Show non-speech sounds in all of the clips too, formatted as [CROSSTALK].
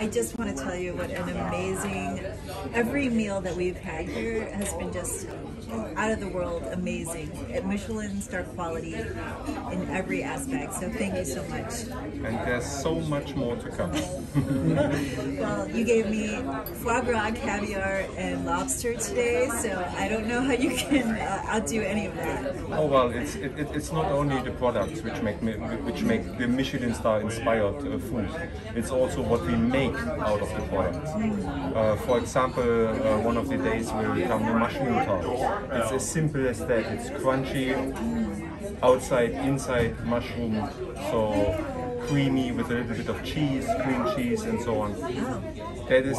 I just want to tell you what an amazing, every meal that we've had here has been just out of the world amazing. At Michelin star quality in every aspect. So thank you so much. And there's so much more to come. [LAUGHS] well, you gave me foie gras, caviar, and lobster today, so I don't know how you can uh, outdo any of that. Oh well, it's it, it's not only the products which make which make the Michelin star inspired uh, food. It's also what we make out of the product. Uh, for example, uh, one of the days will come the mushroom tart. It's as simple as that. It's crunchy, outside, inside mushroom, so creamy with a little bit of cheese, cream cheese, and so on. That is,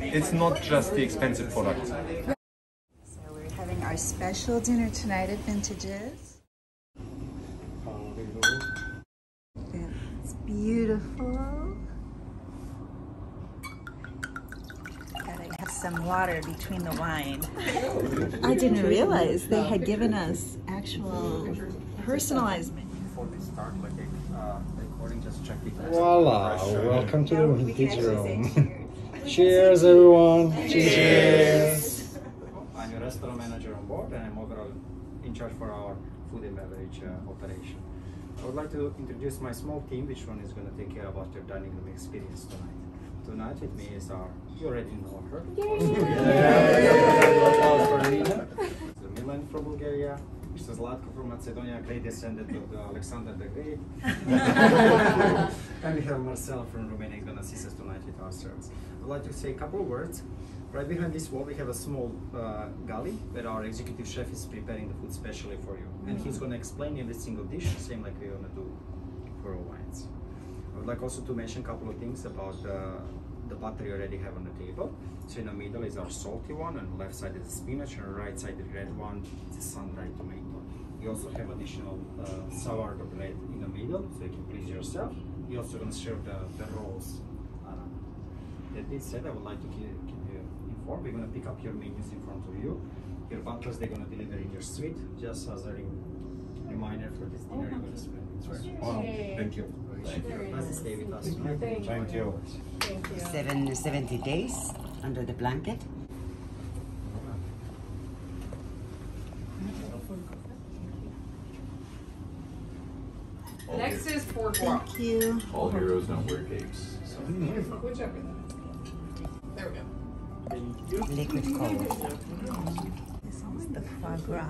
it's not just the expensive product. So we're having our special dinner tonight at Vintages. It's beautiful. Some water between the wine. I didn't realize they had given us actual personalized menu. Voila! Welcome to the vintage room. Cheers, [LAUGHS] everyone! Cheers! I'm your restaurant manager on board, and I'm overall in charge for our food and beverage uh, operation. I would like to introduce my small team, which one is going to take care about your dining room experience tonight. Tonight with me is our, you already know her. The [LAUGHS] Milan from Bulgaria, Mr. Zlatko from Macedonia, great descendant of the Alexander the Great. [LAUGHS] and we have Marcel from Romania going to assist us tonight with our service. I'd like to say a couple of words. Right behind this wall we have a small uh, galley where our executive chef is preparing the food specially for you. And he's going to explain every single dish, same like we're going to do for our wines. I would like also to mention a couple of things about uh, the butter you already have on the table. So in the middle is our salty one, and left side is the spinach, and right side the red one, a sun-dried tomato. You also have additional uh, sourdough bread in the middle, so you can please yourself. You're also going to serve the, the rolls. Uh, that being said, I would like to keep, keep you informed. We're going to pick up your menus in front of you. Your butlers, they're going to deliver in your suite, just as a reminder for this dinner you're going to spend. Wow, thank you. Thank you. Stay with us. Thank you. Thank you. Seven, 70 days under the blanket. Next is four Thank you. All heroes don't wear capes. So. There we go. Liquid cold the foie gras.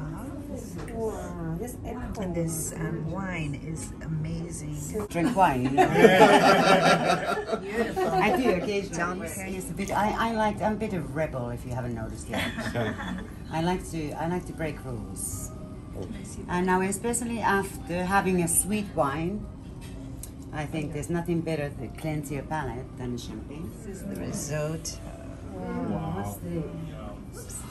Wow, this and this um, wine is amazing. Drink wine. Beautiful. I do occasionally. It's a bit. I, I like. I'm a bit of rebel, if you haven't noticed yet. [LAUGHS] I like to. I like to break rules. And now, especially after having a sweet wine, I think there's nothing better to cleanse your palate than champagne. This is the result. Wow. wow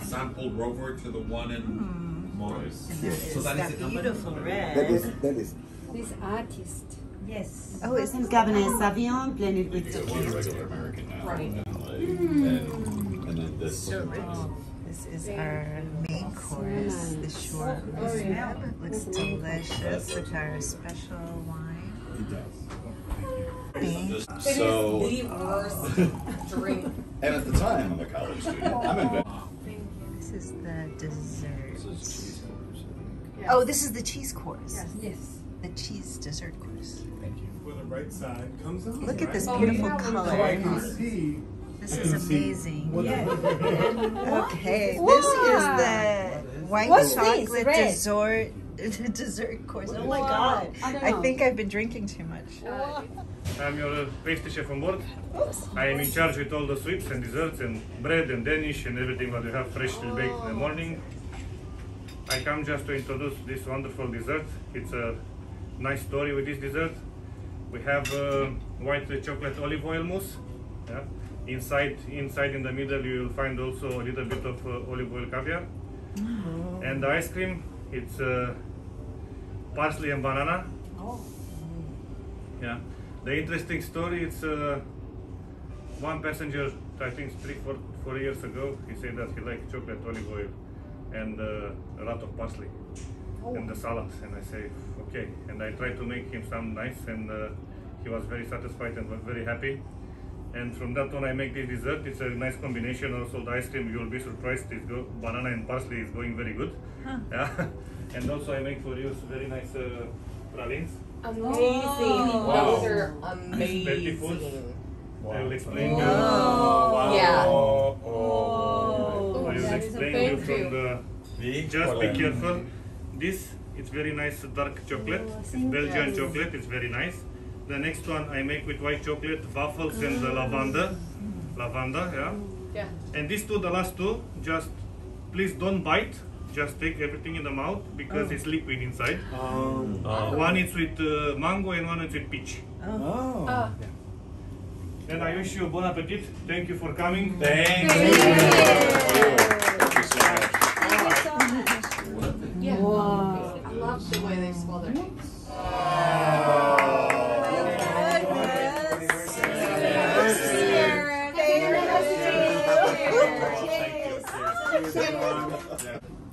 sampled Rover to the one in mm. Mars. So that, that is the beautiful red. That is, that is. This artist. Yes. Oh, it's in Cabernet Sauvignon blended with it's one regular American now. Right. And, and, and then this. So. This is our main course, the short rib. It looks delicious with our special wine. It does. Just so, the worst [LAUGHS] drink. And at the time, I'm a college student. I'm in is the dessert. Yes. Oh, this is the cheese course. Yes. yes. The cheese dessert course. Thank you. Where the right side comes on. Look at this beautiful oh, color. This is amazing. [LAUGHS] okay, this is the white What's chocolate dessert [LAUGHS] dessert course. Oh my god. I, I, think I've been drinking too much. I'm your pastry chef on board. Oops. I am in charge with all the sweets and desserts and bread and Danish and everything that you have freshly baked in the morning. I come just to introduce this wonderful dessert. It's a nice story with this dessert. We have uh, white chocolate olive oil mousse. Yeah. Inside, inside in the middle, you will find also a little bit of uh, olive oil caviar. Oh. And the ice cream, it's uh, parsley and banana. Oh. Yeah. The interesting story, it's uh, one passenger, I think three, four, four years ago, he said that he liked chocolate olive oil and uh, a lot of parsley oh. and the salad. And I say, okay. And I tried to make him some nice and uh, he was very satisfied and was very happy. And from that one, I make this dessert. It's a nice combination. Also, the ice cream, you'll be surprised. It's go banana and parsley is going very good. Yeah. [LAUGHS] and also, I make for you very nice uh, pralines. Amazing. Wow. Those are Very foods. amazing. I will explain you. Yeah. I will that is a explain you from the. Just be careful. This it's very nice dark chocolate. Oh, it's Belgian chocolate. It's very nice. The next one I make with white chocolate, waffles and the mm. lavender. Lavender, yeah. Yeah. And these two, the last two, just please don't bite. Just take everything in the mouth because it's liquid inside. Uh, one is with uh, mango and one is with peach. Oh. Uh, And I wish you bon appetit. Thank you for coming. Thank yeah. I love the way they spell their names.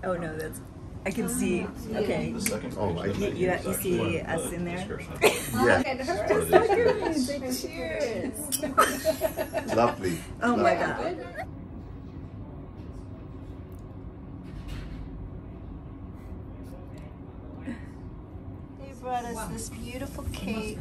Oh no, that's. I can see. Okay. Oh, I You, you, you see us in there? [LAUGHS] Yeah. Oh, cheers. [LAUGHS] Lovely. Oh my Lovely. god. They brought us this beautiful cake.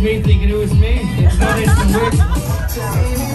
me thinking it was me. It's not [LAUGHS]